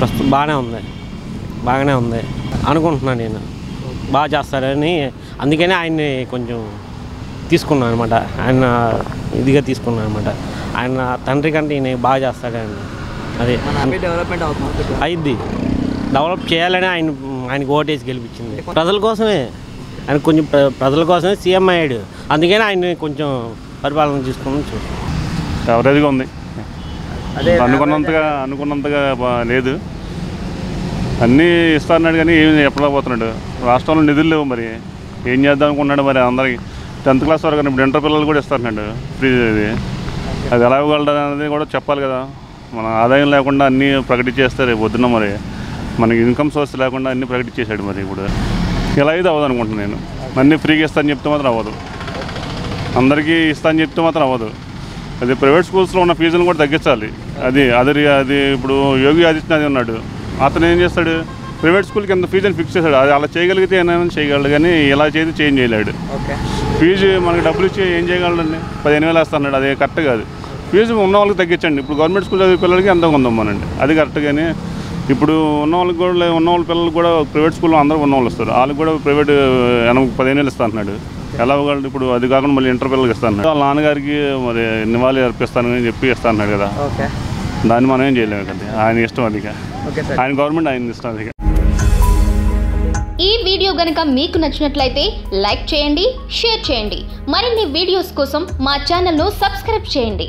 ప్రస్తుతం బాగానే ఉంది. బాగానే ఉంది. అనుకుంటున్నాను నేను. బాగా చేస్తారని అందుకనే ఆయన్ని కొంచెం తీసుకున్నాను అనమాట ఆయన ఇదిగా తీసుకున్నాను అనమాట ఆయన తండ్రి కంటే ఈయన బాగా చేస్తాడని. అదే. డెవలప్మెంట్ అవుతుంది అయింది డెవలప్ చేయాలని ఆయన ఆయనకి ఓటేసి గెలిపించింది. ప్రజల కోసమే. ఆయన కొంచెం ప్ర- ప్రజల కోసమే సీఎం అయ్యాడు. అందుకని ఆయన కొంచెం పరిపాలన తీసుకుని చూస్తాం యావరేజ్గా ఉంది. అదే అనుకున్నంతగా అనుకున్నంతగా లేదు. అన్నీ ఇస్తాన్నాడు కానీ ఏమి చెప్పలేకపోతున్నాడు రాష్ట్రంలో నిధులు లేవు మరి. ఏం చేద్దాం అనుకున్నాడు మరి అందరికి. టెన్త్ క్లాస్ వరకు ఇప్పుడు ఇంటర్ పిల్లలు కూడా ఇస్తున్నాడు ఫ్రీ ఇది అది ఎలా ఇవ్వగలడు అనేది కూడా చెప్పాలి కదా. మన ఆదాయం లేకుండా అన్నీ ప్రకటించేస్తే రేపు పొద్దున్న మరి మనకి ఇన్కమ్ సోర్స్ లేకుండా అన్నీ ప్రకటించేశాడు మరి ఇప్పుడు. ఇలా అయితే అవ్వదు అనుకుంటున్నాను నేను. అన్నీ ఫ్రీగా ఇస్తాను చెప్తే మాత్రం అవ్వదు. అందరికీ ఇస్తా అని చెప్తే మాత్రం అవ్వదు. అది ప్రైవేట్ స్కూల్స్లో ఉన్న ఫీజులను కూడా తగ్గించాలి. అది అది అది ఇప్పుడు యోగి ఆదిత్యనాథ్ ఉన్నాడు. అతను ఏం చేస్తాడు? ప్రైవేట్ స్కూల్కి ఎంత ఫీజుని ఫిక్స్ చేశాడు? అది అలా చేయగలిగితే ఏమైనా చేయగలడు కానీ ఇలా చేసి చేంజ్ చేయలేడు. ఓకే. ఫీజు మనకి డబ్బులు ఇచ్చి ఏం చేయగలడండి? పదిహేను వేలు వేస్తున్నాడు అది కరెక్ట్ కాదు. ఫీజు ఉన్న వాళ్ళకి తగ్గించండి. ఇప్పుడు గవర్నమెంట్ స్కూల్ చదివే పిల్లలకి ఎంత కొందామనండి అది కరెక్ట్ కానీ ఇప్పుడు ఉన్న వాళ్ళకి కూడా ఉన్న వాళ్ళ పిల్లలు కూడా ప్రైవేట్ స్కూల్లో అందరూ ఉన్న వాళ్ళు వస్తారు. వాళ్ళకి కూడా ప్రైవేట్ ఎనభై పదిహేను వేలు ఇస్తా అంటున్నాడు. ఎలా ఇవ్వగలడు ఇప్పుడు అది కాకుండా మళ్ళీ ఇంటర్ పిల్లలకి ఇస్తాను. వాళ్ళ నాన్నగారికి మరి నివాళి అర్పిస్తానని చెప్పి ఇస్తా అన్నాడు కదా. ఓకే. దాన్ని మనం ఏం చేయలేము కదా ఆయన ఇష్టం అది ఇక. Okay sir. ఆయన గవర్నమెంట్ ఆయన ఇష్టం అది. ఈ వీడియో గనక మీకు నచ్చినట్లయితే లైక్ చేయండి షేర్ చేయండి. మరిన్ని వీడియోస్ కోసం మా ఛానల్ను సబ్స్క్రైబ్ చేయండి.